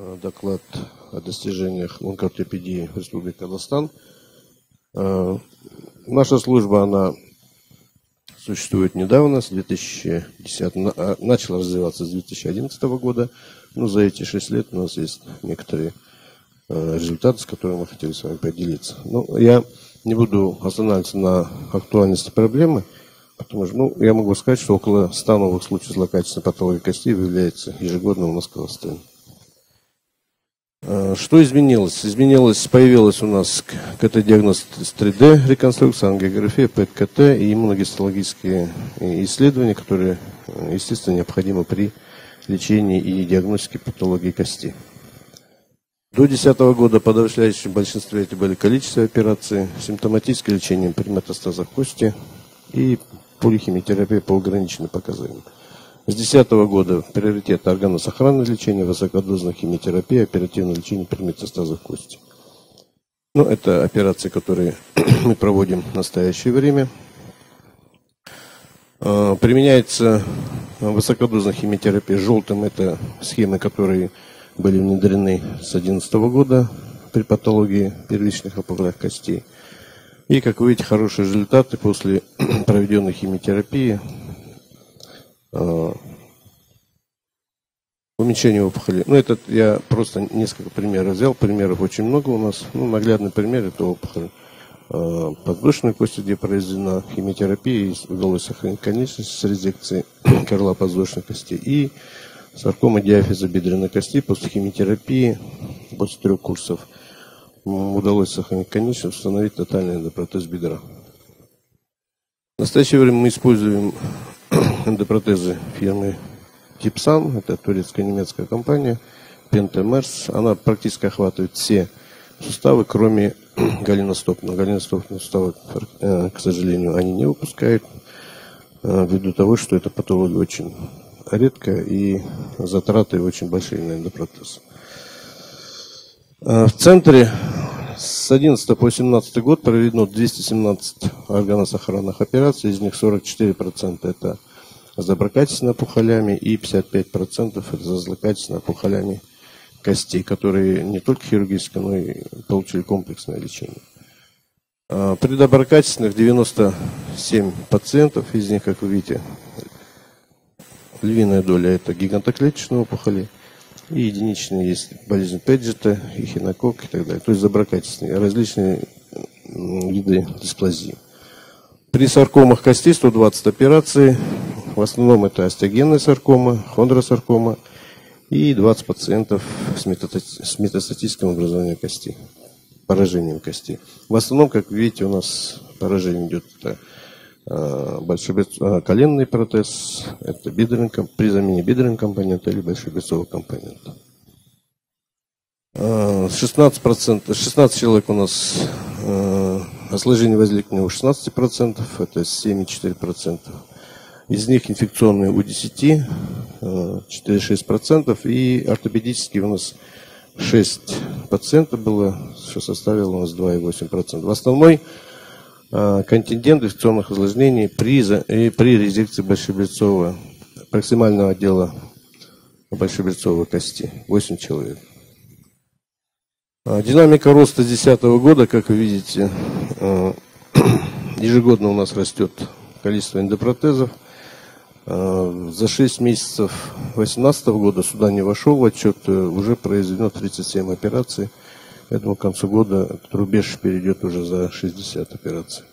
э, доклад о достижениях онкоортопедии в Республике Казахстан. Э, наша служба, она существует недавно, с 2010, а, начала развиваться с 2011 года. Но за эти шесть лет у нас есть некоторые э, результаты, с которыми мы хотели с вами поделиться. Но я не буду останавливаться на актуальности проблемы, потому что ну, я могу сказать, что около 100 новых случаев злокачественной патологии костей выявляется ежегодно у нас в Казахстане. Э, что изменилось? Изменилось, появилась у нас КТ-диагноз с 3D, реконструкция, ангиография, ПЭТ-КТ и иммуногистологические исследования, которые, э, естественно, необходимы при лечении и диагностике патологии кости. До 2010 года в подавляющем большинстве это были количество операций, симптоматическое лечение при метастазах кости и полихимиотерапия по ограниченным показаниям. С 2010 года приоритет органосохранное лечение, высокодозная химиотерапия, оперативное лечение при метастазах кости. Ну, это операции, которые мы проводим в настоящее время. А, применяется высокодозная химиотерапия желтым. Это схемы, которые были внедрены с 2011 года при патологии первичных опухолях костей. И, как вы видите, хорошие результаты после проведенной химиотерапии уменьшение опухоли. Ну, это я просто несколько примеров взял. Примеров очень много у нас. Ну, наглядный пример это опухоль э, подвздошной кости, где произведена химиотерапия, и удалось сохранить конечность с резекцией крыла подвздошной кости. И саркома диафиза бедренной кости после химиотерапии, после трех курсов, удалось сохранить конечность, установить тотальный эндопротез бедра. В настоящее время мы используем эндопротезы фирмы Типсан, это турецкая немецкая компания, Пентемерс, она практически охватывает все суставы, кроме голеностопного. Голеностопные суставы, э, к сожалению, они не выпускают, э, ввиду того, что эта патология очень редкая и затраты очень большие на эндопротез. Э, в центре с 11 по 17 год проведено 217 органосохранных операций, из них 44% это с доброкачественными опухолями и 55% это с злокачественными опухолями костей, которые не только хирургическое, но и получили комплексное лечение. А, при доброкачественных 97 пациентов, из них, как вы видите, львиная доля это гигантоклеточные опухоли, и единичные есть болезнь Педжета, и хинокок и так далее. То есть доброкачественные, различные виды дисплазии. При саркомах костей 120 операций, в основном это остеогенная саркома, хондросаркома и 20 пациентов с, метастатическим образованием кости, поражением кости. В основном, как видите, у нас поражение идет это а, большой а, коленный протез, это бедренный, при замене бедренного компонента или большебецового компонента. 16%, а, 16 человек у нас осложнение возникли у 16%, это 7,4%. Из них инфекционные у 10, 4-6%, и ортопедические у нас 6 пациентов было, что составило у нас 2,8%. В основной а, контингент инфекционных осложнений при, при резекции большебрецового, проксимального отдела большебрецовой кости, 8 человек. Динамика роста с 2010 года, как вы видите, ежегодно у нас растет количество эндопротезов – Э, за 6 месяцев 2018 года сюда не вошел в отчет, э, уже произведено 37 операций. Поэтому к концу года этот рубеж перейдет уже за 60 операций.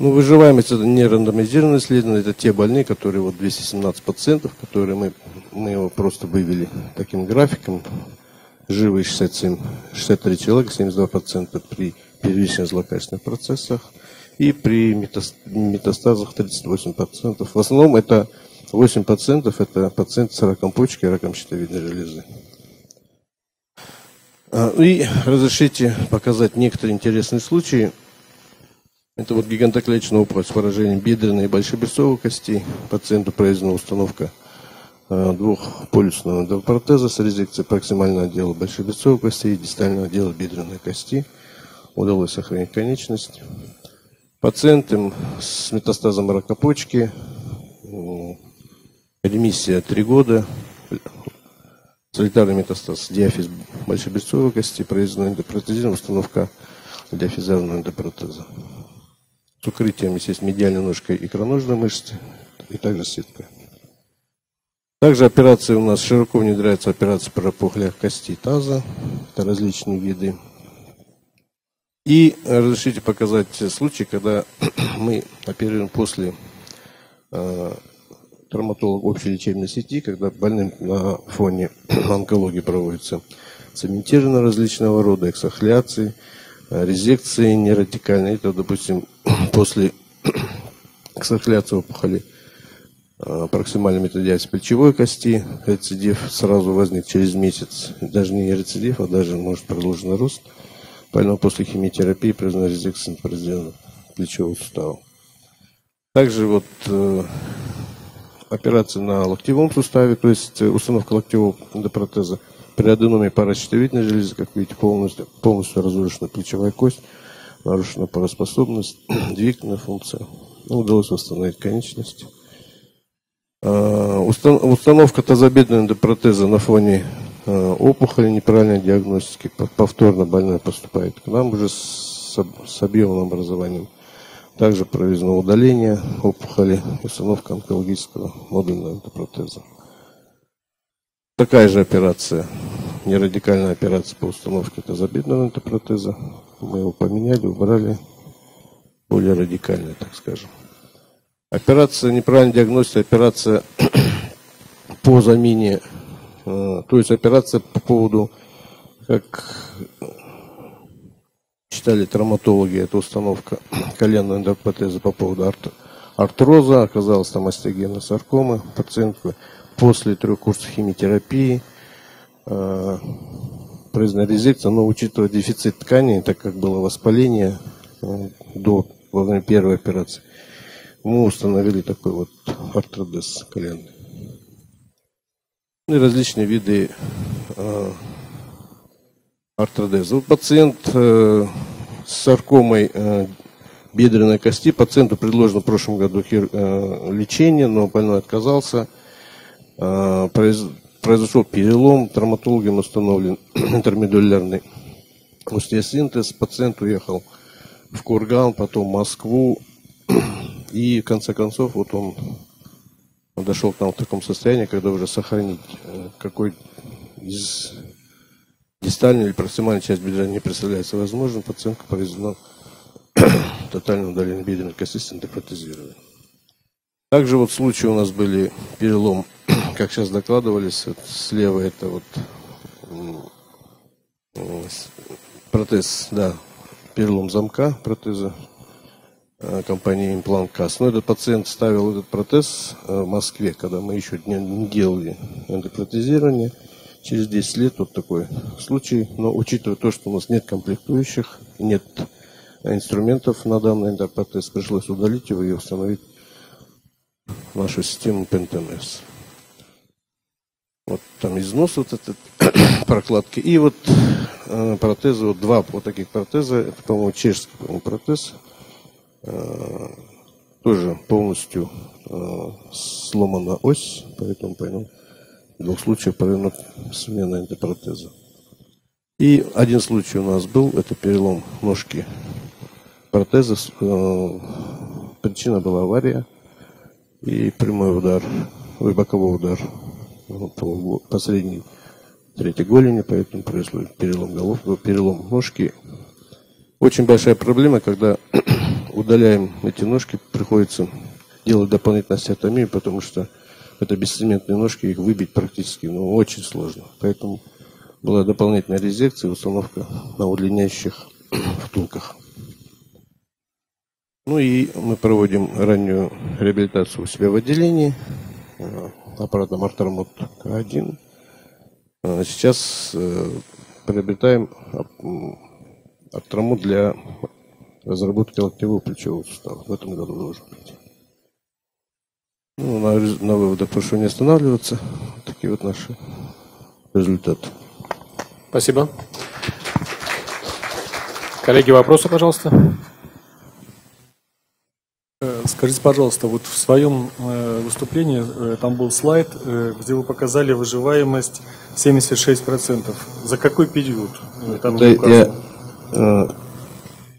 Ну, выживаемость это не рандомизированное исследование, это те больные, которые вот 217 пациентов, которые мы, мы его просто вывели таким графиком. Живые 67, 63 человека, 72% при первичных злокачественных процессах и при метастазах 38%. В основном это 8% это пациенты с раком почки и раком щитовидной железы. А, и разрешите показать некоторые интересные случаи. Это вот гигантоклеточная опухоль с поражением бедренной и большеберцовой костей. Пациенту произведена установка а, двухполюсного эндопротеза с резекцией проксимального отдела большеберцовой кости и дистального отдела бедренной кости. Удалось сохранить конечность. Пациентам с метастазом рака почки, ремиссия 3 года, солитарный метастаз, диафиз большеберцовой кости, произведена эндопротезирована, установка диафизарного эндопротеза. С укрытием, естественно, медиальной ножкой икроножной мышцы и также сеткой. Также операции у нас широко внедряются операции по опухолях кости таза. Это различные виды. И разрешите показать случай, когда мы оперируем после э, травматолога общей лечебной сети, когда больным на фоне онкологии проводятся цементирование различного рода, эксохляции, э, резекции нерадикальные. Это, допустим, после эксохляции опухоли э, проксимальной методиации плечевой кости, рецидив сразу возник через месяц, даже не рецидив, а даже может продолженный рост, больного после химиотерапии произведена резекция плечевого сустава. Также вот э, операция на локтевом суставе, то есть э, установка локтевого эндопротеза. При аденоме паращитовидной железы, как видите, полностью, полностью разрушена плечевая кость, нарушена пароспособность, двигательная функция. Ну, удалось восстановить конечность. А, установка тазобедренного эндопротеза на фоне опухоли, неправильной диагностики. Повторно больной поступает к нам уже с, с объемным образованием также проведено удаление опухоли и установка онкологического модульного эндопротеза. Такая же операция, нерадикальная операция по установке тазобедренного эндопротеза. Мы его поменяли, убрали, более радикальная, так скажем. Операция неправильной диагностики, операция по замене, э, то есть операция по поводу, как Читали травматологи, это установка коленной эндопротеза по поводу арт артроза. Оказалось там остеогенная саркома. Пациентка после трех курсов химиотерапии э, произведена резекция, но учитывая дефицит ткани, так как было воспаление э, до во время первой операции, мы установили такой вот артродез коленный. Ну и различные виды э, артродеза. Вот пациент э, с саркомой э, бедренной кости. Пациенту предложено в прошлом году хир, э, лечение, но больной отказался. Э, произ, произошел перелом, травматологом установлен интермедулярный остеосинтез. Пациент уехал в Курган, потом в Москву. И в конце концов вот он, дошел к нам в таком состоянии, когда уже сохранить э, какой из Дистальная или проксимальная часть бедра не представляется возможным, пациентка проведена тотальное удаление бедренной кости с эндопротезированием. Также вот случаи у нас были перелом, как сейчас докладывались, вот слева это вот протез, да, перелом замка протеза компании Implant Cast. Но этот пациент ставил этот протез э, в Москве, когда мы еще не делали эндопротезирование. Через 10 лет вот такой случай. Но учитывая то, что у нас нет комплектующих, нет инструментов на данный интерпретез, пришлось удалить его и установить нашу систему PentMS. Вот там износ вот этот прокладки. И вот э, протезы, вот два вот таких протеза. Это, по-моему, чешский по протез. Э, тоже полностью э, сломана ось, поэтому понял в двух случаях проведена смена эндопротеза. И один случай у нас был, это перелом ножки протеза. Э, причина была авария и прямой удар, ой, боковой удар по последней третьей голени, поэтому произошел перелом головки, перелом ножки. Очень большая проблема, когда удаляем эти ножки, приходится делать дополнительную остеотомию, потому что это бесцементные ножки, их выбить практически ну, очень сложно. Поэтому была дополнительная резекция установка на удлиняющих втулках. Ну и мы проводим раннюю реабилитацию у себя в отделении э, аппаратом Артормод К1. А сейчас э, приобретаем Артромод для разработки локтевого плечевого сустава. В этом году должен быть. Ну, на, на выводах прошу не останавливаться. Такие вот наши результаты. Спасибо. Коллеги, вопросы, пожалуйста. Э, Скажите, пожалуйста, вот в своем э, выступлении э, там был слайд, где вы показали выживаемость 76%. За какой период? Там Да, я, указано.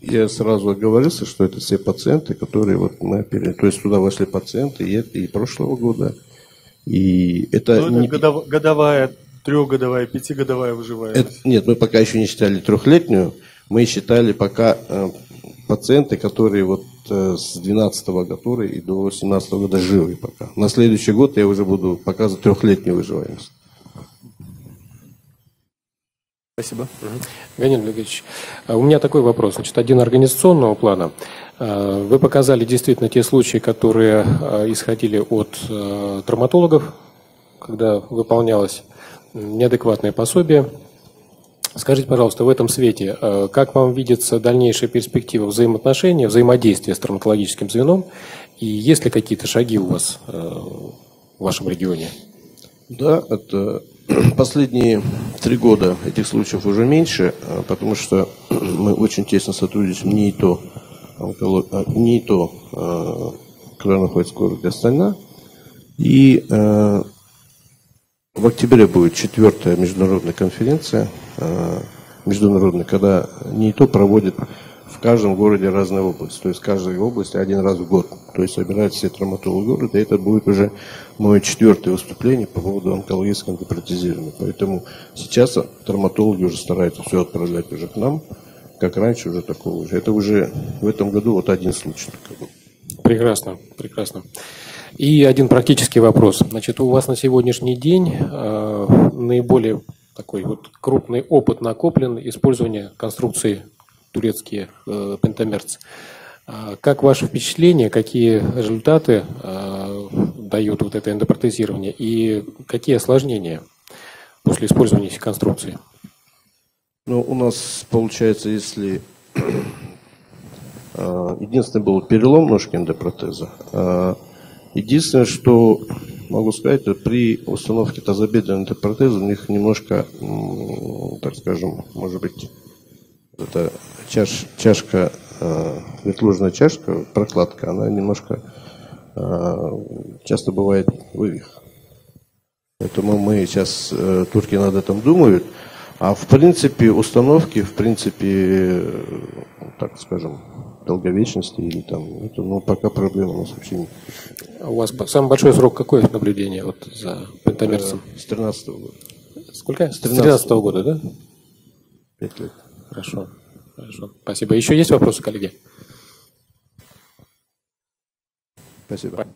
Я сразу оговорился, что это все пациенты, которые вот мы оперировали. То есть туда вошли пациенты и, и прошлого года. И это, Ну, это не- годов- годовая, трехгодовая, пятигодовая выживаемость. это- нет, мы пока еще не считали трехлетнюю. Мы считали пока э, пациенты, которые вот э, с 12 года и до 17 года живы пока. На следующий год я уже буду показывать трехлетнюю выживаемость. Спасибо. Леонид Олегович, а у меня такой вопрос. Значит, один организационного плана. А, Вы показали действительно те случаи, которые а, исходили от а, травматологов, когда выполнялось неадекватное пособие. Скажите, пожалуйста, в этом свете, как вам видится дальнейшая перспектива взаимоотношения, взаимодействия с травматологическим звеном? И есть ли какие-то шаги у вас в вашем регионе? Да, это последние три года этих случаев уже меньше, а, потому что мы очень тесно сотрудничаем не то, онколог- а, не то, а, которая находится в городе. И в октябре будет четвертая международная конференция, международная, когда НИИТО проводит в каждом городе разные области. То есть в каждой области один раз в год. То есть собирают все травматологи города. И это будет уже мое четвертое выступление по поводу онкологического антипротезирования. Поэтому сейчас травматологи уже стараются все отправлять уже к нам. Как раньше уже такого уже. Это уже в этом году вот один случай. Прекрасно, прекрасно. И один практический вопрос. Значит, у вас на сегодняшний день э, наиболее такой вот крупный опыт накоплен использования конструкции турецкие э, пентамерц. А Как ваше впечатление, какие результаты э, дает вот это эндопротезирование и какие осложнения после использования этих конструкций? Ну, у нас получается, если э, единственный был перелом ножки эндопротеза. Единственное, что могу сказать, при установке тазобедренного эндопротеза у них немножко, так скажем, может быть, эта чаш, чашка, э, ветлужная чашка, прокладка, она немножко э, часто бывает вывих. Поэтому мы сейчас, э, турки над этим думают. А в принципе установки, в принципе, э, так скажем, долговечности или там, это, ну, пока проблем у нас вообще нет. А У вас самый большой срок какой наблюдения вот за пентамерцем? С 13 года, Сколько? С 13 13 года, да? 5 лет. Хорошо. Хорошо. Спасибо. Еще есть вопросы, коллеги? Спасибо.